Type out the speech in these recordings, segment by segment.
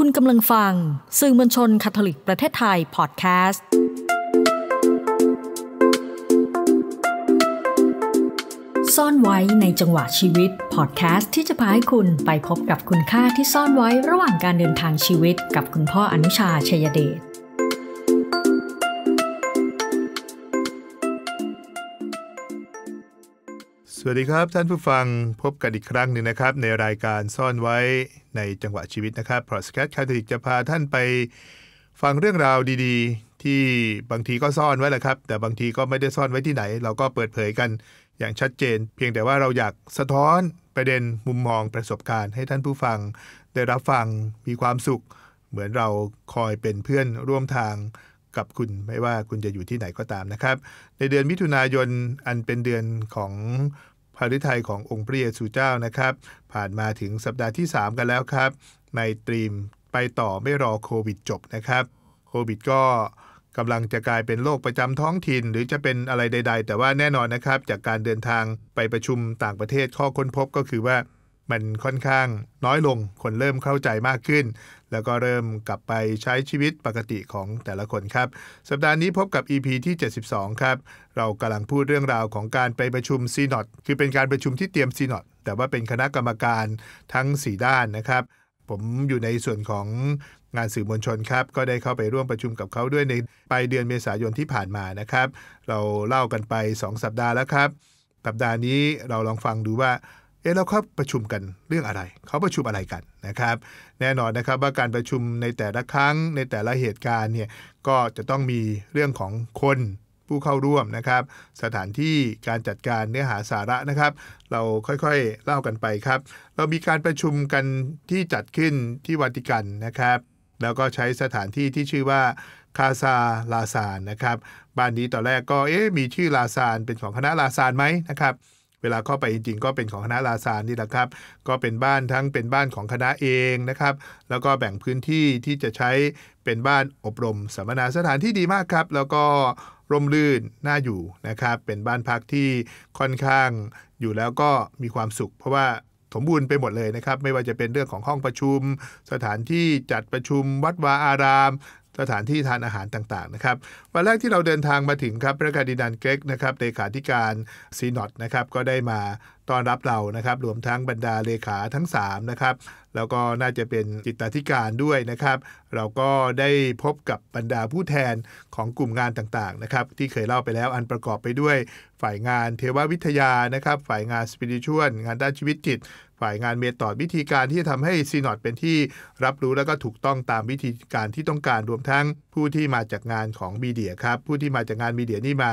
คุณกำลังฟัง สื่อมวลชนคาทอลิกประเทศไทยพอดแคสต์ ซ่อนไว้ในจังหวะชีวิตพอดแคสต์ที่จะพาให้คุณไปพบกับคุณค่าที่ซ่อนไว้ระหว่างการเดินทางชีวิตกับคุณพ่ออนุชาชยเดช สวัสดีครับท่านผู้ฟังพบกันอีกครั้งหนึ่งนะครับ ในรายการซ่อนไว้ในจังหวะชีวิตนะครับพอสแคทคาทอลิกจะพาท่านไปฟังเรื่องราวดีๆ ที่บางทีก็ซ่อนไว้แหละครับ แต่บางทีก็ไม่ได้ซ่อนไว้ที่ไหน เราก็เปิดเผยกันอย่างชัดเจน เพียงแต่ว่าเราอยากสะท้อนประเด็นมุมมองประสบการณ์ ให้ท่านผู้ฟัง ได้รับฟังมีความสุข เหมือนเราคอยเป็นเพื่อนร่วมทาง กับคุณไม่ว่าคุณจะอยู่ที่ไหนก็ตามนะครับ ในเดือนมิถุนายนอันเป็นเดือนของพระฤทัยขององค์พระเยซูเจ้านะครับ ผ่านมาถึงสัปดาห์ที่ 3 กันแล้วครับ ในตรีมไปต่อไม่รอโควิดจบนะครับ โควิดก็กำลังจะกลายเป็นโรคประจำท้องถิ่น หรือจะเป็นอะไรใด ๆ แต่ว่าแน่นอนนะครับ จากการเดินทางไปประชุมต่างประเทศข้อค้นพบก็คือว่า มันค่อนข้างน้อยลงคนเริ่มเข้าใจมากขึ้น แล้วก็เริ่มกลับไปใช้ชีวิตปกติของแต่ละคนครับ สัปดาห์นี้พบกับ EP ที่ 72 ครับ เรากำลังพูดเรื่องราวของการไปประชุมซีนอตคือเป็นการประชุมที่เตรียมซีนอตแต่ว่าเป็นคณะกรรมการทั้ง 4 ด้านนะครับ ผมอยู่ในส่วนของงานสื่อมวลชนครับ ก็ได้เข้าไปร่วมประชุมกับเขาด้วยในปลายเดือนเมษายนที่ผ่านมานะครับ เราเล่ากันไป 2 สัปดาห์แล้วครับ สัปดาห์นี้เราลองฟังดูว่า เอ๊ะแล้วเขาประชุมกันเรื่องอะไร เขาประชุมอะไรกันนะครับ แน่นอนนะครับว่าการประชุมในแต่ละครั้งในแต่ละเหตุการณ์เนี่ยก็จะต้องมีเรื่องของคนผู้เข้าร่วมนะครับ สถานที่การจัดการเนื้อหาสาระนะครับ เราค่อยๆเล่ากันไปครับ เรามีการประชุมกันที่จัดขึ้นที่วัติกันนะครับ แล้วก็ใช้สถานที่ที่ชื่อว่าคาซาลาซานนะครับ บ้านนี้ตอนแรกก็เอ๊ะมีชื่อลาซานเป็นของคณะลาซานไหมนะครับ เวลาเข้าไปจริงๆ ก็เป็นของคณะลาซานนี่แหละครับ ก็เป็นบ้านทั้งเป็นบ้านของคณะเองนะครับ แล้วก็แบ่งพื้นที่ที่จะใช้เป็นบ้านอบรมสัมมนาสถานที่ดีมากครับ แล้วก็ร่มรื่นน่าอยู่นะครับ เป็นบ้านพักที่ค่อนข้างอยู่แล้วก็มีความสุข เพราะว่าสมบูรณ์ไปหมดเลยนะครับ ไม่ว่าจะเป็นเรื่องของห้องประชุม สถานที่จัดประชุมวัดวาอาราม สถานที่ทานอาหารต่างๆนะครับวันแรกที่เราเดินทางมาถึงครับพระคดีดันเกรกนะครับเลขาธิการซีนอตนะครับก็ได้มา ต้อนรับเรานะครับรวมทั้งบรรดาเลขาทั้ง3นะครับแล้วก็น่าจะเป็นจิตาธิการด้วยนะครับ เราก็ได้พบกับบรรดาผู้แทนของกลุ่มงานต่างๆนะครับที่เคยเล่าไปแล้วอันประกอบไปด้วยฝ่ายงานเทววิทยานะครับ ฝ่ายงานสปิริชวลงานด้านชีวิตจิต ฝ่ายงานเมธอดวิธีการที่จะทำให้ซีนอตเป็นที่รับรู้แล้วก็ถูกต้องตามวิธีการที่ต้องการรวมทั้งผู้ที่มาจากงานของมีเดียครับผู้ที่มาจากงานมีเดียนี่มา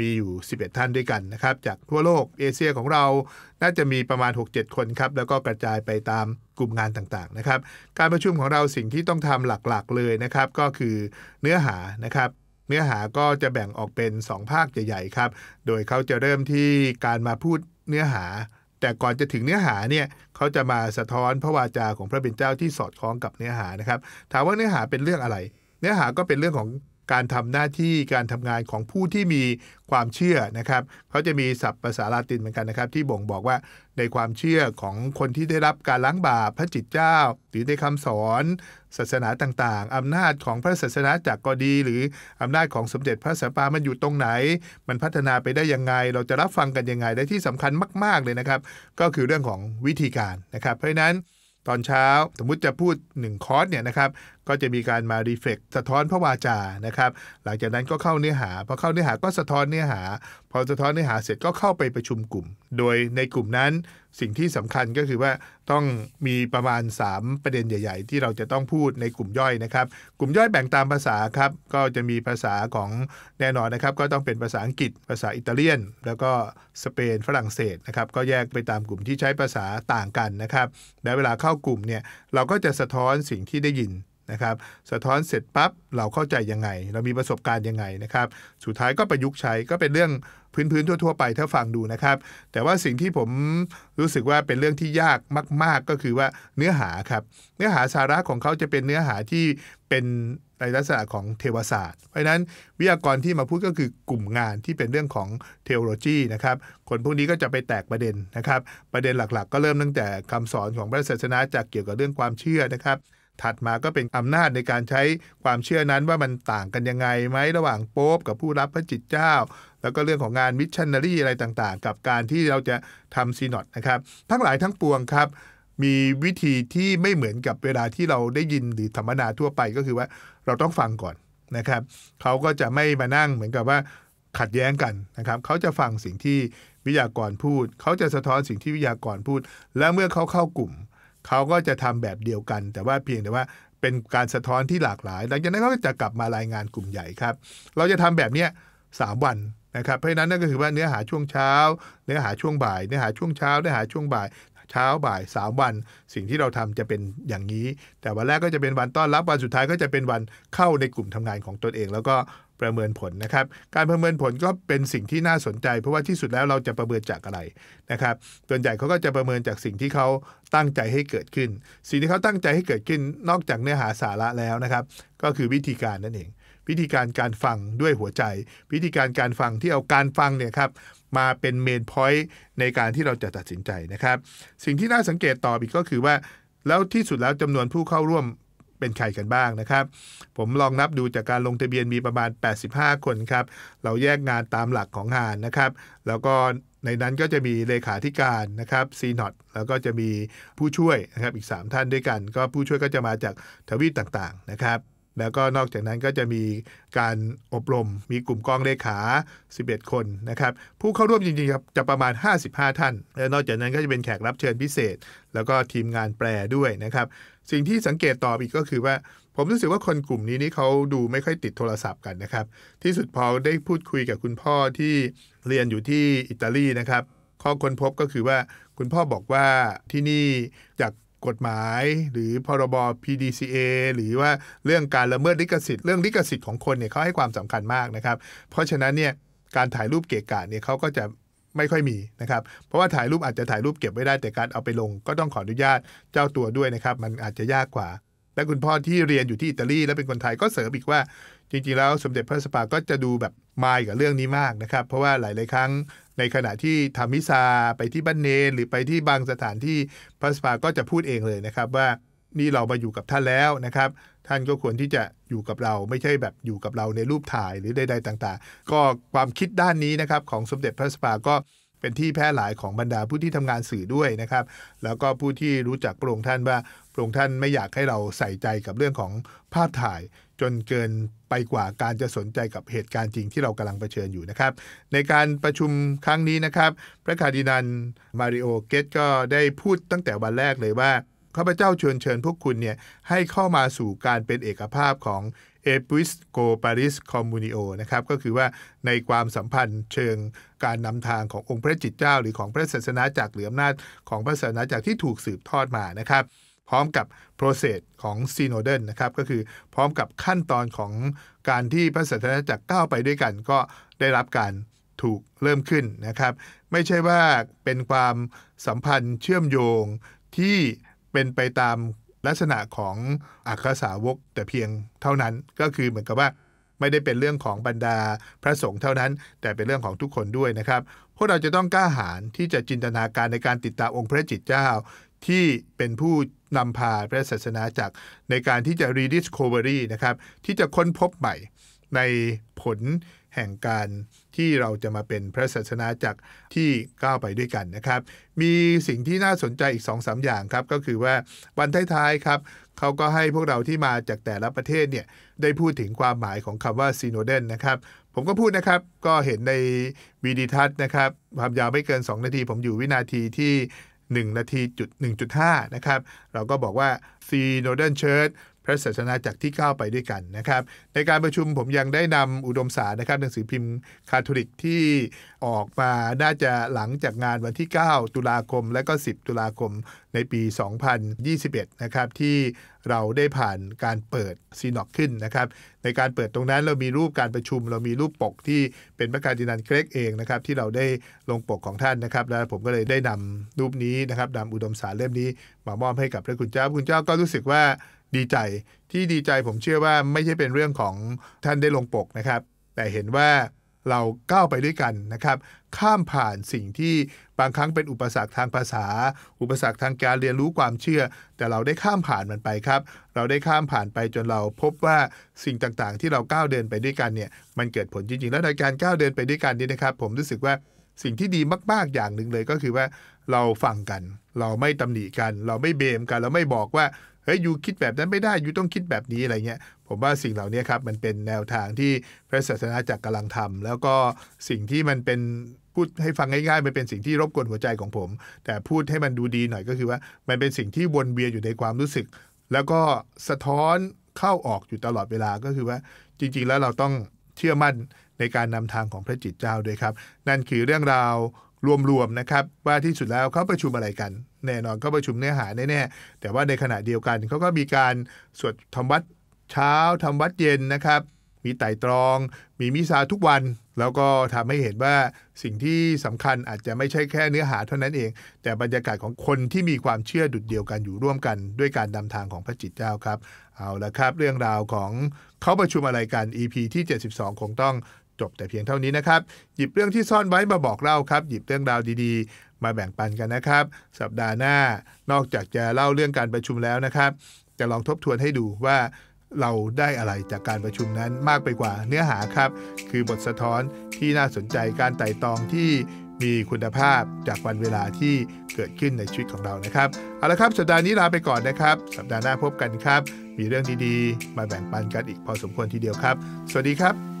มีอยู่ 11 ท่านด้วยกันนะครับ จากทั่วโลกเอเชียของเราน่าจะมีประมาณ 6-7 คนครับ แล้วก็กระจายไปตามกลุ่มงานต่างๆนะครับ การประชุมของเราสิ่งที่ต้องทำหลักๆเลยนะครับ ก็คือเนื้อหานะครับเนื้อหาก็จะแบ่งออกเป็น 2 ภาคใหญ่ๆครับ โดยเขาจะเริ่มที่การมาพูดเนื้อหา แต่ก่อนจะถึงเนื้อหาเนี่ยเขาจะมาสะท้อนพระวาจาของพระเป็นเจ้าที่สอดคล้องกับเนื้อหานะครับ ถามว่าเนื้อหาเป็นเรื่องอะไร เนื้อหาก็เป็นเรื่องของ การทำหน้าที่การทำงานของผู้ที่มีความเชื่อนะครับเขาจะมีศัพท์ภาษาลาตินเหมือนกันนะครับ ที่บ่งบอกว่าในความเชื่อของคนที่ได้รับการล้างบาปพระจิตเจ้า หรือในคำสอนศาสนาต่างๆอำนาจของพระศาสนาจากก็ดี หรืออำนาจของสมเด็จพระสัมมามันอยู่ตรงไหน มันพัฒนาไปได้ยังไง เราจะรับฟังกันยังไงและที่สำคัญมาก ๆเลยนะครับ ก็คือเรื่องของวิธีการนะครับ เพราะฉะนั้นตอนเช้าสมมติจะพูด 1 คอร์สเนี่ยนะครับก็จะมีการมารีเฟกสะท้อนพระวาจานะครับ หลังจากนั้นก็เข้าเนื้อหา พอเข้าเนื้อหาก็สะท้อนเนื้อหา พอสะท้อนเนื้อหาเสร็จก็เข้าไปประชุมกลุ่ม โดยในกลุ่มนั้นสิ่งที่สำคัญก็คือว่าต้องมีประมาณ 3 ประเด็นใหญ่ ๆ ที่เราจะต้องพูดในกลุ่มย่อยนะครับ กลุ่มย่อยแบ่งตามภาษาครับ ก็จะมีภาษาของแน่นอนนะครับ ก็ต้องเป็นภาษาอังกฤษ ภาษาอิตาเลียน แล้วก็สเปนฝรั่งเศสนะครับ ก็แยกไปตามกลุ่มที่ใช้ภาษาต่างกันนะครับและเวลาเข้ากลุ่มเนี่ยเราก็จะสะท้อนสิ่งที่ได้ยิน นะครับ สะท้อนเสร็จปั๊บเราเข้าใจยังไง เรามีประสบการณ์ยังไงนะครับ สุดท้ายก็ประยุกต์ใช้ก็เป็นเรื่องพื้นๆทั่ว ๆ ไปถ้าฟังดูนะครับ แต่ว่าสิ่งที่ผมรู้สึกว่าเป็นเรื่องที่ยากมาก ๆ ก็คือว่าเนื้อหาครับ เนื้อหาสาระของเขาจะเป็นเนื้อหาที่เป็นในลักษณะของเทวศาสตร์ เพราะนั้นวิทยากรที่มาพูดก็คือกลุ่มงานที่เป็นเรื่องของ theology นะครับ คนพวกนี้ก็จะไปแตกประเด็นนะครับ ประเด็นหลักๆ ก็เริ่มตั้งแต่คำสอนของพระศาสนจักรเกี่ยวกับเรื่องความเชื่อนะครับ ถัดมาก็เป็นอำนาจในการใช้ความเชื่อนั้นว่ามันต่างกันยังไงไหมระหว่างโป๊ปกับผู้รับพระจิตเจ้า แล้วก็เรื่องของงานมิชชันนารีอะไรต่างๆ กับการที่เราจะทำซีนอดนะครับ ทั้งหลายทั้งปวงครับ มีวิธีที่ไม่เหมือนกับเวลาที่เราได้ยินหรือธรรมนาทั่วไปก็คือว่าเราต้องฟังก่อนนะครับเขาก็จะไม่มานั่งเหมือนกับว่าขัดแย้งกันนะครับเขาจะฟังสิ่งที่วิทยากรพูด เขาจะสะท้อนสิ่งที่วิทยากรพูด แล้วเมื่อเขาเข้ากลุ่ม เขาก็จะทำแบบเดียวกัน แต่ว่าเพียงแต่ว่าเป็นการสะท้อนที่หลากหลาย หลังจากนั้นเขาก็จะกลับมารายงานกลุ่มใหญ่ครับ เราจะทำแบบเนี้ยสามวันนะครับ เพราะฉะนั้นนั่นก็คือว่าเนื้อหาช่วงเช้า เนื้อหาช่วงบ่าย เนื้อหาช่วงเช้า เนื้อหาช่วงบ่าย เช้าบ่าย 3 วัน สิ่งที่เราทำจะเป็นอย่างนี้ แต่วันแรกก็จะเป็นวันต้อนรับ วันสุดท้ายก็จะเป็นวันเข้าในกลุ่มทำงานของตนเอง แล้วก็ ประเมินผลนะครับ การประเมินผลก็เป็นสิ่งที่น่าสนใจ เพราะว่าที่สุดแล้วเราจะประเมินจากอะไรนะครับส่วนใหญ่เขาก็จะประเมินจากสิ่งที่เขาตั้งใจให้เกิดขึ้น สิ่งที่เขาตั้งใจให้เกิดขึ้นนอกจากเนื้อหาสาระแล้วนะครับ ก็คือวิธีการนั่นเอง วิธีการการฟังด้วยหัวใจ วิธีการการฟังที่เอาการฟังเนี่ยครับมาเป็นเมนพอยต์ในการที่เราจะตัดสินใจนะครับ สิ่งที่น่าสังเกตต่ออีกก็คือว่า แล้วที่สุดแล้วจำนวนผู้เข้าร่วม เป็นใครกันบ้างนะครับ ผมลองนับดูจากการลงทะเบียนมีประมาณ 85 คนครับ เราแยกงานตามหลักของงานนะครับ แล้วก็ในนั้นก็จะมีเลขาธิการนะครับซีนอตแล้วก็จะมีผู้ช่วยนะครับอีก 3 ท่านด้วยกัน ก็ผู้ช่วยก็จะมาจากทวีปต่างๆนะครับ แล้วก็นอกจากนั้นก็จะมีการอบรม มีกลุ่มกองเลขา 11 คนนะครับ ผู้เข้าร่วมจริงๆครับจะประมาณ 55 ท่าน และนอกจากนั้นก็จะเป็นแขกรับเชิญพิเศษ แล้วก็ทีมงานแปลด้วยนะครับ สิ่งที่สังเกตต่ออีกก็คือว่า ผมรู้สึกว่าคนกลุ่มนี้นี่เขาดูไม่ค่อยติดโทรศัพท์กันนะครับ ที่สุดพอได้พูดคุยกับคุณพ่อที่เรียนอยู่ที่อิตาลีนะครับข้อค้นพบก็คือว่าคุณพ่อบอกว่าที่นี่จากกฎหมายหรือพรบ PDCA หรือว่าเรื่องการละเมิดลิขสิทธิ์เรื่องลิขสิทธิ์ของคนเนี่ยเขาให้ความสำคัญมากนะครับ เพราะฉะนั้นเนี่ยการถ่ายรูปเกะกะเนี่ยเขาก็จะ ไม่ค่อยมีนะครับ เพราะว่าถ่ายรูปอาจจะถ่ายรูปเก็บไว้ได้แต่การเอาไปลง ก็ต้องขออนุญาตเจ้าตัวด้วยนะครับ มันอาจจะยากกว่า และคุณพ่อที่เรียนอยู่ที่อิตาลีและเป็นคนไทยก็เสริมอีกว่า จริงๆแล้วสมเด็จพระสปาก็จะดูแบบมายกับเรื่องนี้มากนะครับ เพราะว่าหลาย ๆ ครั้งในขณะที่ทำมิซาไปที่บ้านเนรหรือไปที่บางสถานที่พระสปาก็จะพูดเองเลยนะครับว่านี่เรามาอยู่กับท่านแล้วนะครับ ท่านก็ควรที่จะ อยู่กับเราไม่ใช่แบบอยู่กับเราในรูปถ่ายหรือใดๆต่างๆ ก็ความคิดด้านนี้นะครับของสมเด็จพระสปาก็เป็นที่แพร่หลายของบรรดาผู้ที่ทำงานสื่อด้วยนะครับ แล้วก็ผู้ที่รู้จักพระองค์ท่านว่าพระองค์ท่านไม่อยากให้เราใส่ใจกับเรื่องของภาพถ่าย จนเกินไปกว่าการจะสนใจกับเหตุการณ์จริงที่เรากำลังเผชิญอยู่นะครับ ในการประชุมครั้งนี้นะครับ พระคาร์ดินันมาริโอเกตก็ได้พูดตั้งแต่วันแรกเลยว่า ข้าพเจ้าเชิญเชิญพวกคุณเนี่ยให้เข้ามาสู่การเป็นเอกภาพของ Episcopalis Communio นะครับก็คือว่าในความสัมพันธ์เชิงการนำทางขององค์พระจิตเจ้า หรือของพระศาสนาจักรหรืออำนาจของพระศาสนจักรที่ถูกสืบทอดมานะครับ พร้อมกับ process ของซีโนเดนนะครับก็คือพร้อมกับขั้นตอนของการที่พระศาสนาจักก้าวไปด้วยกัน ก็ได้รับการถูกเริ่มขึ้นนะครับ ไม่ใช่ว่าเป็นความสัมพันธ์เชื่อมโยงที่ เป็นไปตามลักษณะของอัครสาวกแต่เพียงเท่านั้นก็คือเหมือนกับว่าไม่ได้เป็นเรื่องของบรรดาพระสงฆ์เท่านั้น แต่เป็นเรื่องของทุกคนด้วยนะครับ พวกเราจะต้องกล้าหาญที่จะจินตนาการในการติดตามองค์พระจิตเจ้า ที่เป็นผู้นำพาพระศาสนาจักในการที่จะ rediscovery นะครับที่จะค้นพบใหม่ ในผลแห่งการที่เราจะมาเป็นพระศาสนาจักรที่ก้าวไปด้วยกันนะครับ มีสิ่งที่น่าสนใจอีก2อสอย่างครับ ก็คือว่าวันท้ายๆครับเขาก็ให้พวกเราที่มาจากแต่ละประเทศเนี่ยได้พูดถึงความหมายของคำว่าซีโนเดนนะครับ ผมก็พูดนะครับ ก็เห็นในวีดีทัศน์นะครับความยาวไม่เกิน 2 นาที ผมอยู่วินาทีที่ 1 นาทีจุด1.5 นะครับ เราก็บอกว่า Synodal Church ระศาสนาจักรที่ก้าวไปด้วยกันนะครับ ในการประชุมผมยังได้นำอุดมสารนะครับหนังสือพิมพ์คาทอลิกที่ออกมาน่าจะหลังจากงานวันที่ 9 ตุลาคม และก็ 10 ตุลาคมในปี 2021 นะครับ ที่เราได้ผ่านการเปิดซีนอกขึ้นนะครับ ในการเปิดตรงนั้นเรามีรูปการประชุม เรามีรูปปกที่เป็นพระการดินันเกรกเองนะครับ ที่เราได้ลงปกของท่านนะครับ แล้วผมก็เลยได้นำรูปนี้นะครับนำอุดมสารเล่มนี้มามอบให้กับพระคุณเจ้าคุณเจ้าก็รู้สึกว่า ดีใจที่ดีใจผมเชื่อว่าไม่ใช่เป็นเรื่องของท่านได้ลงปกนะครับ แต่เห็นว่าเราก้าวไปด้วยกันนะครับ ข้ามผ่านสิ่งที่บางครั้งเป็นอุปสรรคทางภาษา อุปสรรคทางการเรียนรู้ความเชื่อ แต่เราได้ข้ามผ่านมันไปครับ เราได้ข้ามผ่านไปจนเราพบว่าสิ่งต่างๆ ที่เราก้าวเดินไปด้วยกันเนี่ยมันเกิดผลจริงๆ แล้วในการก้าวเดินไปด้วยกันนี่นะครับ ผมรู้สึกว่าสิ่งที่ดีมาก ๆ อย่างหนึ่งเลยก็คือว่าเราฟังกัน เราไม่ตำหนิกัน เราไม่เบมกัน เราไม่บอกว่าเฮ้ยยูคิดแบบนั้นไม่ได้ยูต้องคิดแบบนี้อะไรเงี้ยผมว่าสิ่งเหล่านี้ครับมันเป็นแนวทางที่พระศาสนาจักรกำลังทำแล้วก็สิ่งที่มันเป็นพูดให้ฟังง่ายๆมันเป็นสิ่งที่รบกวนหัวใจของผม แต่พูดให้มันดูดีหน่อยก็คือว่า มันเป็นสิ่งที่วนเวียนอยู่ในความรู้สึก แล้วก็สะท้อนเข้าออกอยู่ตลอดเวลาก็คือว่า จริง ๆ แล้วเราต้องเชื่อมั่นในการนำทางของพระจิตเจ้าด้วยครับ นั่นคือเรื่องราวรวมๆนะครับ ว่าที่สุดแล้วเขาประชุมอะไรกัน แน่นอนเขาประชุมเนื้อหาแน่ๆแต่ว่าในขณะเดียวกันเขาก็มีการสวดทำวัดเช้าทำวัดเย็นนะครับ มีไต่ตรอง มีมิซาทุกวัน แล้วก็ทำให้เห็นว่าสิ่งที่สำคัญอาจจะไม่ใช่แค่เนื้อหาเท่านั้นเอง แต่บรรยากาศของคนที่มีความเชื่อดุดเดียวกันอยู่ร่วมกัน ด้วยการนำทางของพระจิตเจ้าครับ เอาละครับ เรื่องราวของเขาประชุมอะไรกัน EP ที่ 72 คงต้อง จบแต่เพียงเท่านี้นะครับ หยิบเรื่องที่ซ่อนไว้มาบอกเล่าครับ หยิบเรื่องราวดีๆ มาแบ่งปันกันนะครับ สัปดาห์หน้านอกจากจะเล่าเรื่องการประชุมแล้วนะครับ จะลองทบทวนให้ดูว่าเราได้อะไรจากการประชุมนั้นมากไปกว่าเนื้อหาครับ คือบทสะท้อนที่น่าสนใจการไต่ตองที่มีคุณภาพจากวันเวลาที่เกิดขึ้นในชีวิตของเรานะครับ เอาละครับสัปดาห์นี้ลาไปก่อนนะครับ สัปดาห์หน้าพบกันครับ มีเรื่องดีๆ มาแบ่งปันกันอีกพอสมควรทีเดียวครับ สวัสดีครับ